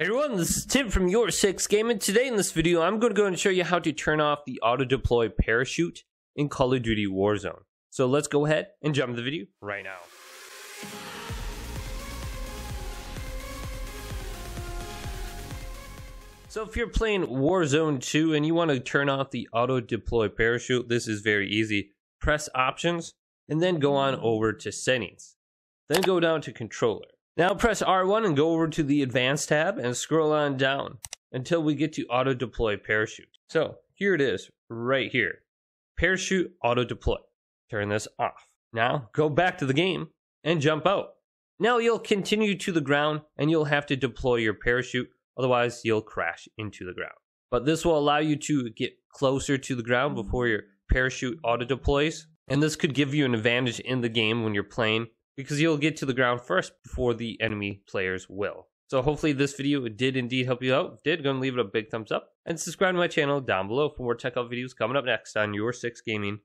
Everyone, this is Tim from Your Six Gaming. Today in this video, I'm going to go and show you how to turn off the auto-deploy parachute in Call of Duty Warzone. So let's go ahead and jump the video right now. So if you're playing Warzone 2 and you want to turn off the auto-deploy parachute, this is very easy. Press Options, and then go on over to Settings. Then go down to Controller. Now press R1 and go over to the Advanced tab and scroll on down until we get to Auto Deploy Parachute. So here it is, right here. Parachute Auto Deploy. Turn this off. Now go back to the game and jump out. Now you'll continue to the ground and you'll have to deploy your parachute, otherwise you'll crash into the ground. But this will allow you to get closer to the ground before your parachute auto deploys. And this could give you an advantage in the game when you're playing because you'll get to the ground first before the enemy players will. So hopefully this video did indeed help you out. If did, go and leave it a big thumbs up and subscribe to my channel down below for more tech out videos coming up next on Your 6 Gaming.